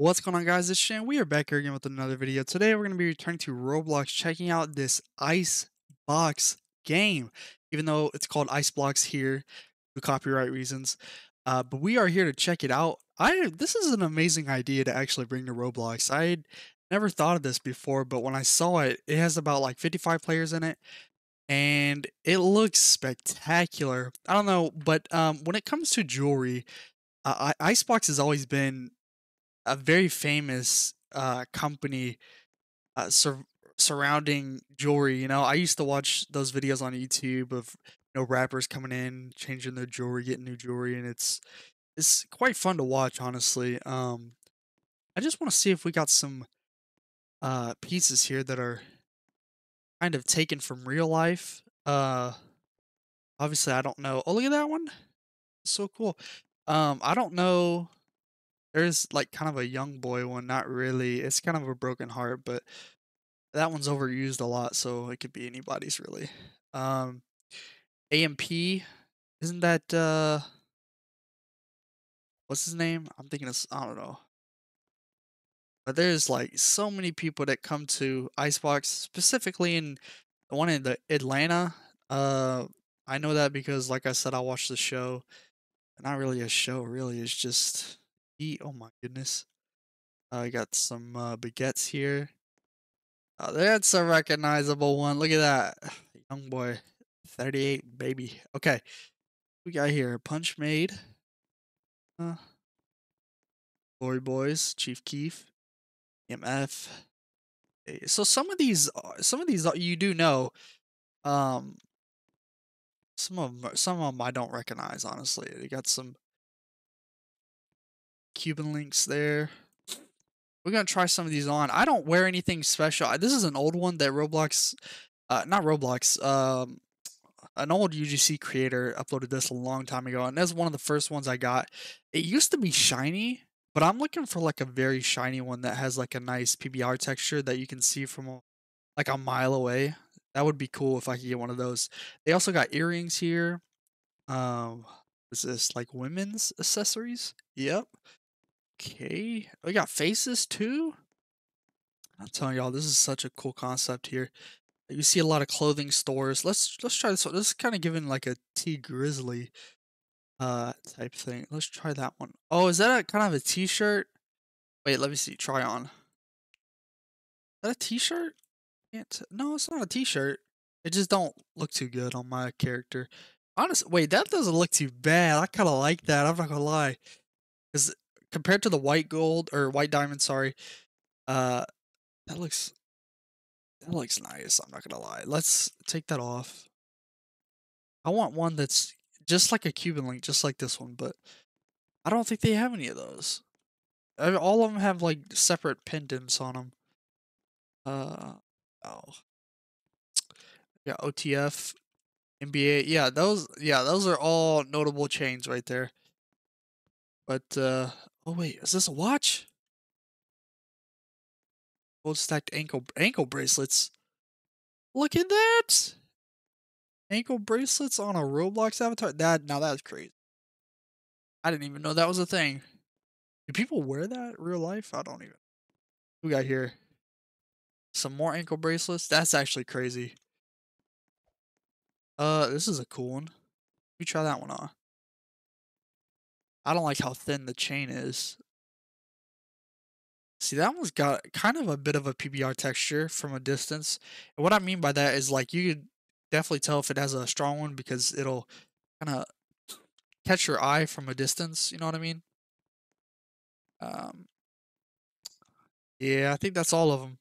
What's going on guys, it's Shay. We are back here again with another video. Today we're going to be returning to Roblox, checking out this Ice Box game. Even though it's called Ice Blox here, for copyright reasons. Uh, but we are here to check it out. I This is an amazing idea to actually bring to Roblox. I never thought of this before, but when I saw it, it has about like 55 players in it. And it looks spectacular. I don't know, but um, when it comes to jewelry, uh, Icebox has always been a very famous uh, company uh, sur- surrounding jewelry. You know, I used to watch those videos on YouTube of you know rappers coming in, changing their jewelry, getting new jewelry, and it's it's quite fun to watch. Honestly, um, I just want to see if we got some uh, pieces here that are kind of taken from real life. Uh, obviously, I don't know. Oh, look at that one! So cool. Um, I don't know there's like kind of a young boy one, not really. It's kind of a broken heart, but that one's overused a lot, so it could be anybody's really. Um, AMP, isn't that uh, what's his name? I'm thinking of I don't know. But there's like so many people that come to Icebox, specifically in the one in the Atlanta. Uh, I know that because, like I said, I watched the show. Not really a show, really. It's just eat. Oh my goodness. I uh, got some uh, baguettes here. Oh, that's a recognizable one. Look at that. YoungBoy. 38, baby. Okay. We got here Punch Made. Uh, Glory Boyz, Chief Keef, MF. So some of these, uh, some of these uh, you do know. Um, some of them, some of them I don't recognize. Honestly, they got some Cuban links there. We're gonna try some of these on. I don't wear anything special. This is an old one that Roblox, uh, not Roblox, um, an old UGC creator uploaded this a long time ago, and that's one of the first ones I got. It used to be shiny, but I'm looking for like a very shiny one that has like a nice PBR texture that you can see from like a mile away. That would be cool if I could get one of those. They also got earrings here. Um, is this like women's accessories? Yep. Okay. We got faces too? I'm telling y'all, this is such a cool concept here. You see a lot of clothing stores. Let's let's try this one. This is kind of giving like a Tee Grizzley uh type thing. Let's try that one. Oh, is that a, kind of a t-shirt? Wait, let me see. Try on. Is that a t-shirt? No, it's not a t-shirt. It just don't look too good on my character. Honestly, wait, that doesn't look too bad. I kind of like that. I'm not gonna lie. Because compared to the white gold or white diamond, sorry, uh, that looks that looks nice. I'm not gonna lie. Let's take that off. I want one that's just like a Cuban link, just like this one, but I don't think they have any of those. All of them have like separate pendants on them. Uh oh, yeah, OTF, NBA, yeah, those, yeah, those are all notable chains right there. But uh, Oh wait, is this a watch? Gold stacked ankle ankle bracelets. Look at that! Ankle bracelets on a Roblox avatar. That now that's crazy. I didn't even know that was a thing. Do people wear that real life? I don't even. We got here some more ankle bracelets. That's actually crazy. Uh, this is a cool one. Let me try that one on. I don't like how thin the chain is. See, that one's got kind of a bit of a PBR texture from a distance. And what I mean by that is like you could definitely tell if it has a strong one because it'll kind of catch your eye from a distance. You know what I mean? Um, yeah, I think that's all of them.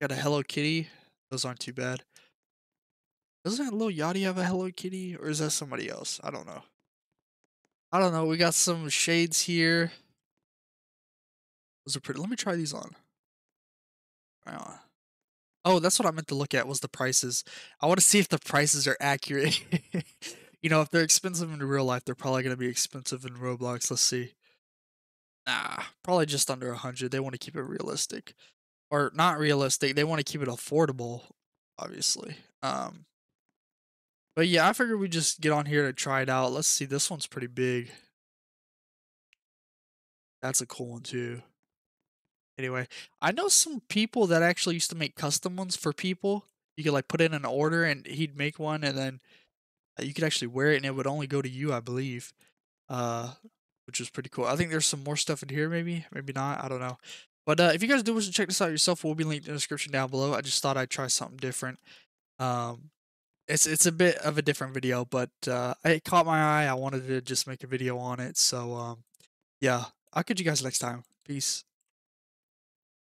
Got a Hello Kitty. Those aren't too bad. Doesn't that Lil Yachty have a Hello Kitty, or is that somebody else? I don't know. I don't know. We got some shades here. Those are pretty. Let me try these on. Oh, that's what I meant to look at was the prices. I want to see if the prices are accurate. you know, if they're expensive in real life, they're probably going to be expensive in Roblox. Let's see. Nah, probably just under a 100. They want to keep it realistic. Or not realistic. They want to keep it affordable, obviously. Um, but yeah, I figured we just get on here to try it out. Let's see, this one's pretty big. That's a cool one too. Anyway, I know some people that actually used to make custom ones for people. You could like put in an order and he'd make one and then uh, you could actually wear it and it would only go to you, I believe. Uh, which was pretty cool. I think there's some more stuff in here, maybe, maybe not. I don't know. But uh, if you guys do wish to check this out yourself, we'll be linked in the description down below. I just thought I'd try something different. Um, it's it's a bit of a different video, but uh, it caught my eye. I wanted to just make a video on it. So um, yeah, I'll catch you guys next time. Peace.